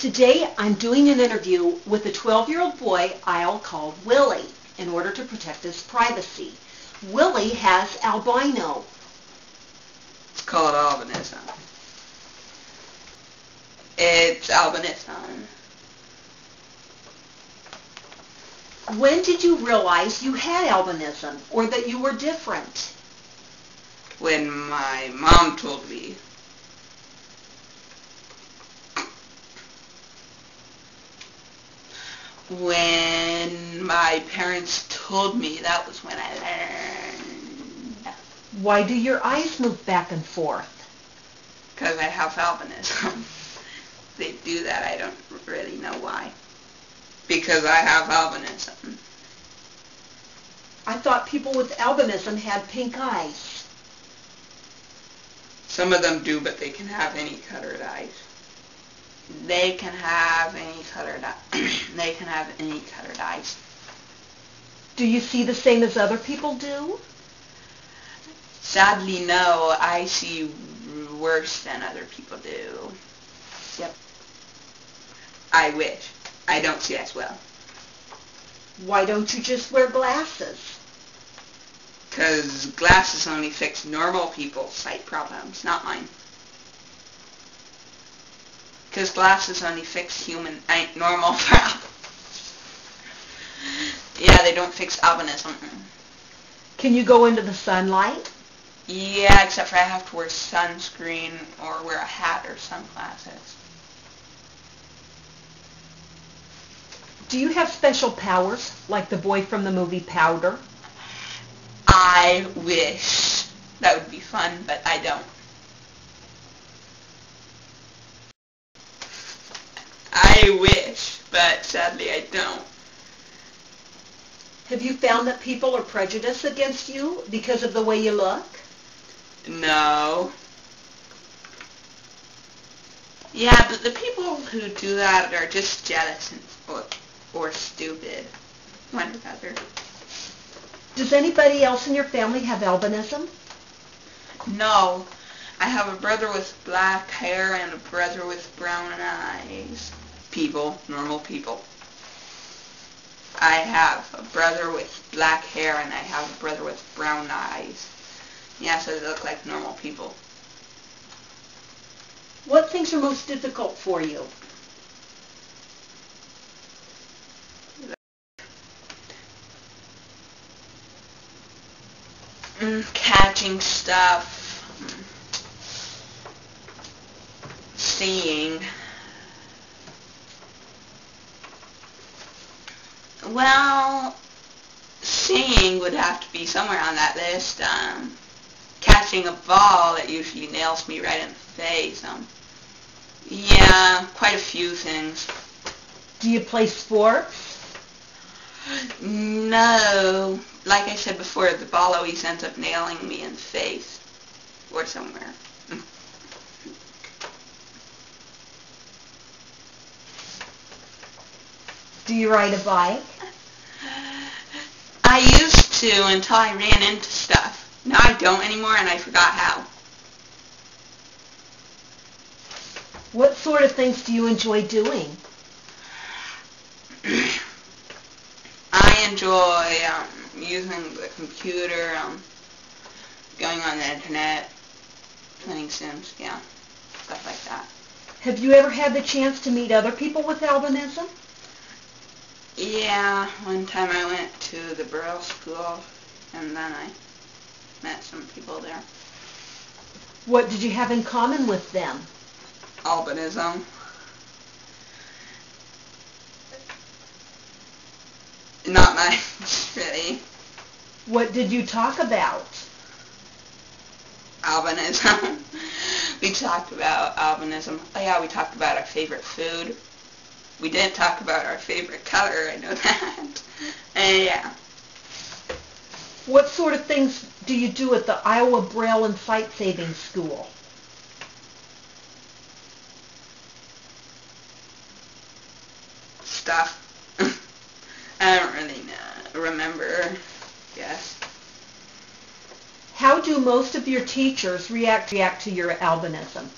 Today I'm doing an interview with a 12-year-old boy I'll call Willie in order to protect his privacy. Willie has albino. It's called albinism. It's albinism. When did you realize you had albinism or that you were different? When my mom told me. When my parents told me, that was when I learned. Why do your eyes move back and forth? Because I have albinism. they do that, I don't really know why. Because I have albinism. I thought people with albinism had pink eyes. Some of them do, but they can have any colored eyes. They can have any colored they can have any colored eyes. Do you see the same as other people do? Sadly, no. I see worse than other people do. Yep. I wish. I don't see as well. Why don't you just wear glasses? Because glasses only fix normal people's sight problems, not mine. Because glasses only fix human, ain't normal problems. yeah, they don't fix albinism. Can you go into the sunlight? Yeah, except for I have to wear sunscreen or wear a hat or sunglasses. Do you have special powers, like the boy from the movie Powder? I wish. That would be fun, but I don't. I wish, but sadly I don't. Have you found that people are prejudiced against you because of the way you look? No. Yeah, but the people who do that are just jealous and, or, or stupid. One or the other. Does anybody else in your family have albinism? No. I have a brother with black hair and a brother with brown eyes. People, normal people. I have a brother with black hair and I have a brother with brown eyes. Yeah, so they look like normal people. What things are most difficult for you? Mm, catching stuff. Seeing. Well, seeing would have to be somewhere on that list. Um, catching a ball, that usually nails me right in the face. Um, yeah, quite a few things. Do you play sports? No. Like I said before, the ball always ends up nailing me in the face. Or somewhere. Do you ride a bike? To until I ran into stuff. Now I don't anymore and I forgot how. What sort of things do you enjoy doing? I enjoy um, using the computer, um, going on the internet, playing Sims, yeah, stuff like that. Have you ever had the chance to meet other people with albinism? Yeah, one time I went to the Braille school and then I met some people there. What did you have in common with them? Albinism. Not much, really. What did you talk about? Albinism. we talked about albinism. Oh yeah, we talked about our favorite food. We didn't talk about our favorite color, I know that. and yeah. What sort of things do you do at the Iowa Braille and Sight Saving School? Stuff. I don't really know, remember. Yes. How do most of your teachers react react to your albinism?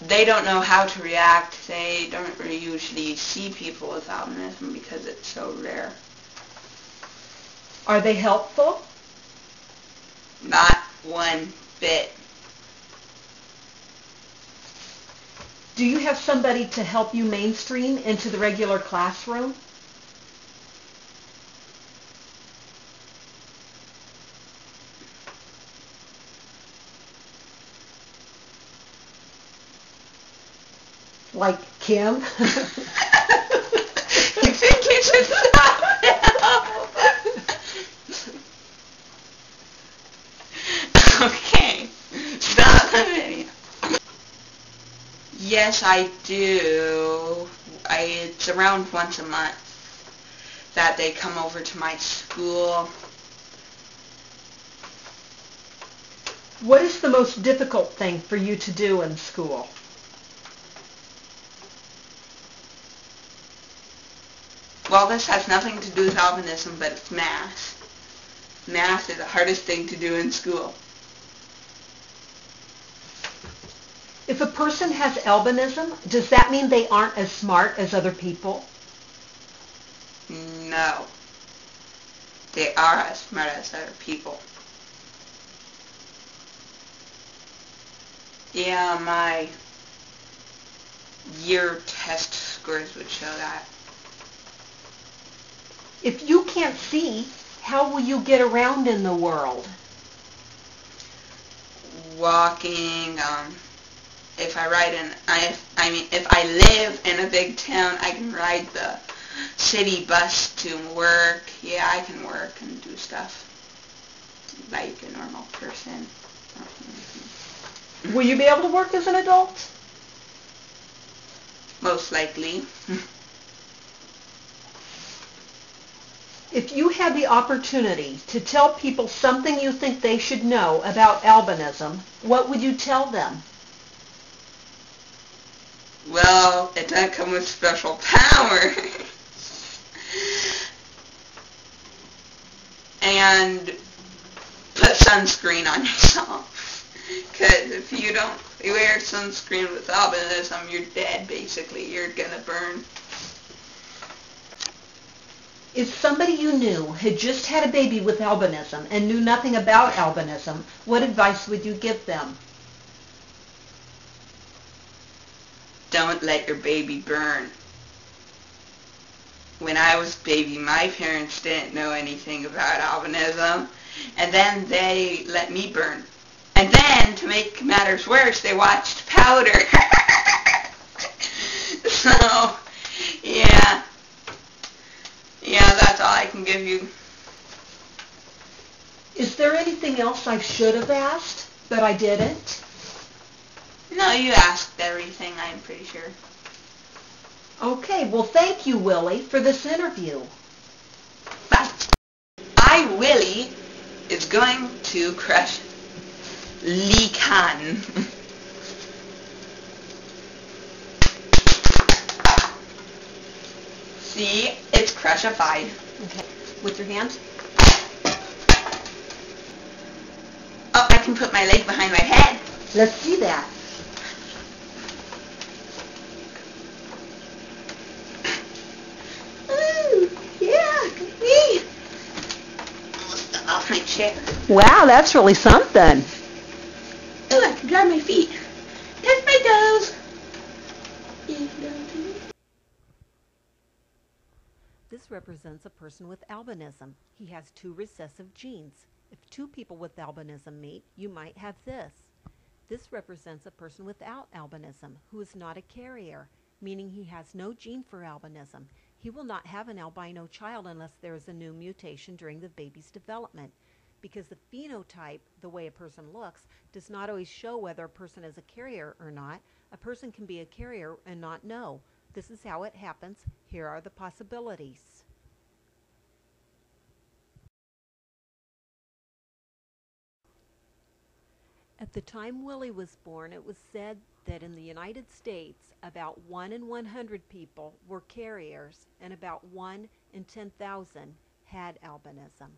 They don't know how to react. They don't usually see people with albinism because it's so rare. Are they helpful? Not one bit. Do you have somebody to help you mainstream into the regular classroom? Like Kim? you think you should stop now? okay. Stop the video. Yes, I do. I, it's around once a month that they come over to my school. What is the most difficult thing for you to do in school? Well, this has nothing to do with albinism, but it's math. Math is the hardest thing to do in school. If a person has albinism, does that mean they aren't as smart as other people? No. They are as smart as other people. Yeah, my year test scores would show that. If you can't see, how will you get around in the world? Walking, um, if I ride in, I, I mean, if I live in a big town, I can ride the city bus to work. Yeah, I can work and do stuff like a normal person. Will you be able to work as an adult? Most likely. If you had the opportunity to tell people something you think they should know about albinism, what would you tell them? Well, it doesn't come with special power. and put sunscreen on yourself. Because if you don't wear sunscreen with albinism, you're dead, basically. You're going to burn. If somebody you knew had just had a baby with albinism and knew nothing about albinism, what advice would you give them? Don't let your baby burn. When I was baby, my parents didn't know anything about albinism, and then they let me burn. And then, to make matters worse, they watched Powder. so, yeah. Yeah, that's all I can give you. Is there anything else I should have asked that I didn't? No, you asked everything, I'm pretty sure. Okay, well thank you, Willie, for this interview. But I, Willie, is going to crush Lee Khan. See, it's crushified. Okay, with your hands? Oh, I can put my leg behind my head. Let's see that. Ooh, yeah, me. Almost off my chair. Wow, that's really something. Ooh, I can grab my feet. Represents a person with albinism. He has two recessive genes. If two people with albinism meet, you might have this. This represents a person without albinism who is not a carrier, meaning he has no gene for albinism. He will not have an albino child unless there is a new mutation during the baby's development because the phenotype, the way a person looks, does not always show whether a person is a carrier or not. A person can be a carrier and not know. This is how it happens. Here are the possibilities. At the time Willie was born, it was said that in the United States, about 1 in 100 people were carriers and about 1 in 10,000 had albinism.